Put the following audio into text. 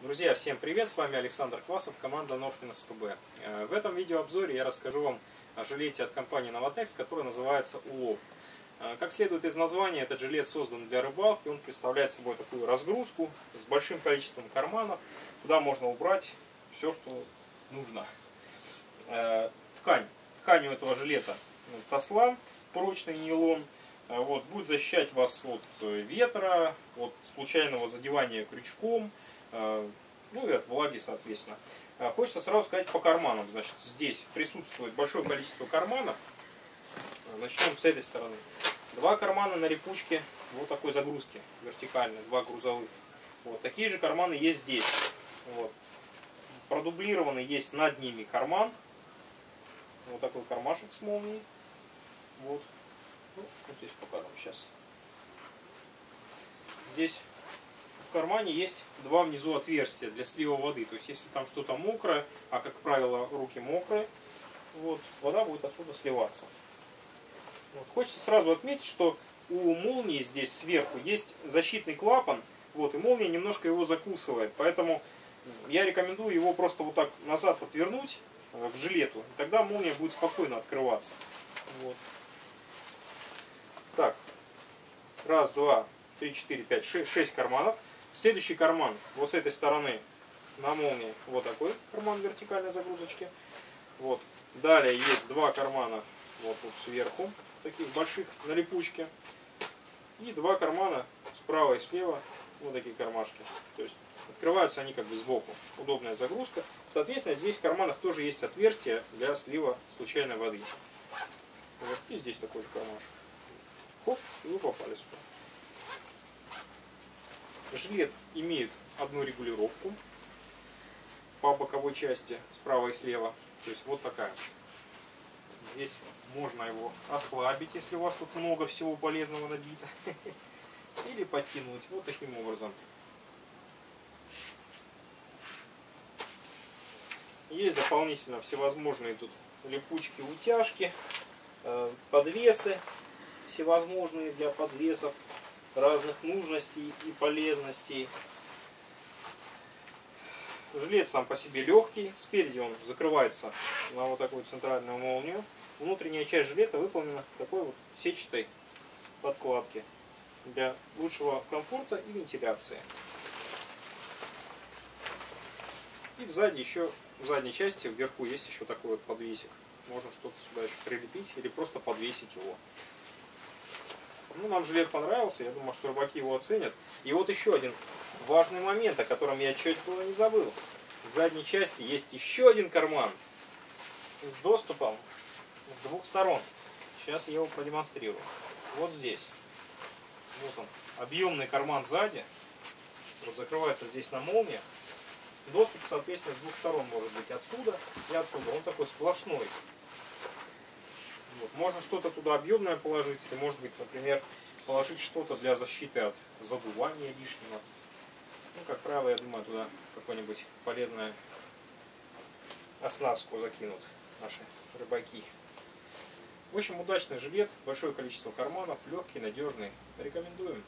Друзья, всем привет! С вами Александр Квасов, команда Norfin СПБ. Э, В этом видеообзоре я расскажу вам о жилете от компании Novatex, который называется Улов. Э, Как следует из названия, этот жилет создан для рыбалки. Он представляет собой такую разгрузку с большим количеством карманов. Туда можно убрать все, что нужно. Э, Ткань. Ткань у этого жилета таслан, прочный нейлон. Вот, будет защищать вас от ветра, от случайного задевания крючком, ну и от влаги, соответственно. Э, Хочется сразу сказать по карманам. Значит, здесь присутствует большое количество карманов. Э, Начнем с этой стороны. Два кармана на репучке вот такой загрузки вертикальной, два грузовых. Вот такие же карманы есть здесь. Вот. Продублированный есть над ними карман. Вот такой кармашек с молнией. Вот. Ну, вот здесь покажем сейчас. Здесь в кармане есть два внизу отверстия для слива воды. То есть если там что-то мокрое, а как правило руки мокрые, вот, вода будет отсюда сливаться. Вот. Хочется сразу отметить, что у молнии здесь сверху есть защитный клапан, вот, и молния немножко его закусывает. Поэтому я рекомендую его просто вот так назад отвернуть э, к жилету. И тогда молния будет спокойно открываться. Вот. Так, раз, два, три, четыре, пять, шесть, шесть карманов. Следующий карман вот с этой стороны на молнии вот такой карман вертикальной загрузочки. Вот. Далее есть два кармана вот тут сверху, таких больших на липучке. И два кармана справа и слева, вот такие кармашки. То есть открываются они как бы сбоку. Удобная загрузка. Соответственно, здесь в карманах тоже есть отверстие для слива случайной воды. Вот. И здесь такой же кармашек. Хоп, и вы попали сюда. Жилет имеет одну регулировку по боковой части, справа и слева. То есть вот такая. Здесь можно его ослабить, если у вас тут много всего полезного набито. Или подтянуть вот таким образом. Есть дополнительно всевозможные тут липучки, утяжки, э, подвесы всевозможные для подвесов разных нужностей и полезностей. Жилет сам по себе легкий, спереди он закрывается на вот такую центральную молнию. Внутренняя часть жилета выполнена такой вот сетчатой подкладке для лучшего комфорта и вентиляции. И сзади еще, в задней части, вверху есть еще такой вот подвесик. Можно что-то сюда еще прилепить или просто подвесить его. Ну, нам жилет понравился, я думаю, что рыбаки его оценят. И вот еще один важный момент, о котором я чуть было не забыл. В задней части есть еще один карман с доступом с двух сторон. Сейчас я его продемонстрирую. Вот здесь. Вот он. Объемный карман сзади. Вот закрывается здесь на молниях. Доступ, соответственно, с двух сторон может быть отсюда и отсюда. Он такой сплошной. Вот. Можно что-то туда объемное положить, или может быть, например, положить что-то для защиты от задувания лишнего. Ну, как правило, я думаю, туда какую-нибудь полезную оснастку закинут наши рыбаки. В общем, удачный жилет, большое количество карманов, легкий, надежный. Рекомендуем.